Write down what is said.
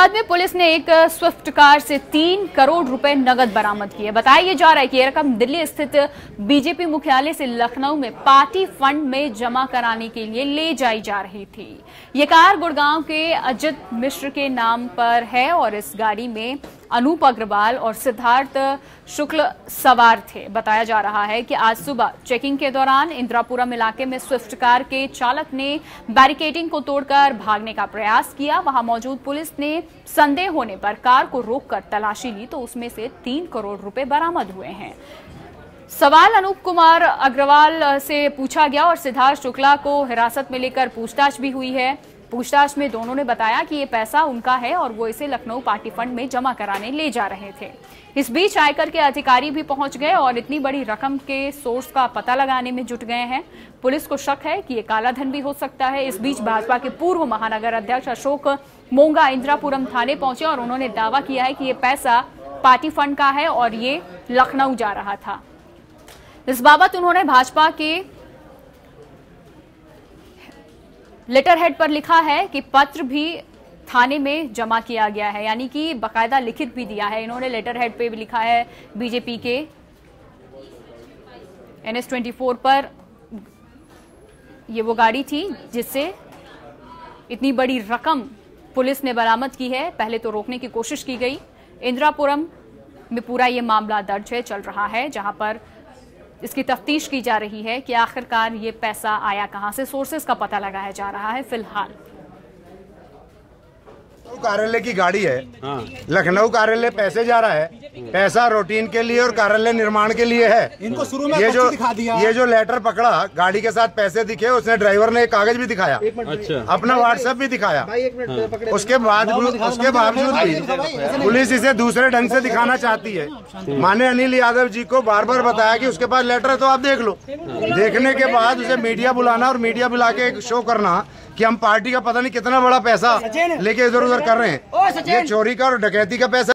गाजियाबाद में पुलिस ने एक स्विफ्ट कार से तीन करोड़ रुपए नगद बरामद किए। बताया जा रहा है कि यह रकम दिल्ली स्थित बीजेपी मुख्यालय से लखनऊ में पार्टी फंड में जमा कराने के लिए ले जाई जा रही थी। ये कार गुड़गांव के अजित मिश्र के नाम पर है और इस गाड़ी में अनूप अग्रवाल और सिद्धार्थ शुक्ल सवार थे। बताया जा रहा है कि आज सुबह चेकिंग के दौरान इंदिरापुरम इलाके में स्विफ्ट कार के चालक ने बैरिकेडिंग को तोड़कर भागने का प्रयास किया। वहाँ मौजूद पुलिस ने संदेह होने पर कार को रोककर तलाशी ली तो उसमें से तीन करोड़ रुपए बरामद हुए हैं। सवाल अनूप कुमार अग्रवाल से पूछा गया और सिद्धार्थ शुक्ला को हिरासत में लेकर पूछताछ भी हुई है। पूछताछ में दोनों ने बताया कि ये पैसा उनका है और वो इसे लखनऊ पार्टी फंड में जमा कराने ले जा रहे थे। इस बीच आयकर के अधिकारी भी पहुँच गए और इतनी बड़ी रकम के सोर्स का पता लगाने में जुट गए हैं। पुलिस को शक है कि ये काला धन भी हो सकता है। इस बीच भाजपा के पूर्व महानगर अध्यक्ष अशोक मोंगा इंदिरापुरम थाने पहुँचे और उन्होंने दावा किया है कि ये पैसा पार्टी फंड का है और ये लखनऊ जा रहा था। इस बाबत उन्होंने भाजपा के लेटर हेड पर लिखा है कि पत्र भी थाने में जमा किया गया है, यानी कि बकायदा लिखित भी दिया है। इन्होंने लेटर हेड पे भी लिखा है बीजेपी के। एनएस 24 पर ये वो गाड़ी थी जिससे इतनी बड़ी रकम पुलिस ने बरामद की है। पहले तो रोकने की कोशिश की गई। इंदिरापुरम में पूरा ये मामला दर्ज है, चल रहा है, जहाँ पर इसकी तफ्तीश की जा रही है कि आखिरकार ये पैसा आया कहाँ से? सोर्सेस का पता लगाया जा रहा है फ़िलहाल। कार्यालय की गाड़ी है। लखनऊ कार्यालय पैसे जा रहा है। पैसा रूटीन के लिए और कार्यालय निर्माण के लिए है। इनको शुरू में ये जो दिखा दिया। ये जो लेटर पकड़ा गाड़ी के साथ पैसे दिखे उसने ड्राइवर ने एक कागज़ भी दिखाया। अच्छा। अपना व्हाट्सएप भी दिखाया। उसके बाद उसके बावजूद भी पुलिस इसे दूसरे ढंग से दिखाना चाहती है। माने अनिल यादव जी को बार बार बताया की उसके पास लेटर है तो आप देख लो। देखने के बाद उसे मीडिया बुलाना और मीडिया बुला के एक शो करना कि हम पार्टी का पता नहीं कितना बड़ा पैसा लेके इधर उधर कर रहे हैं। ये चोरी का और डकैती का पैसा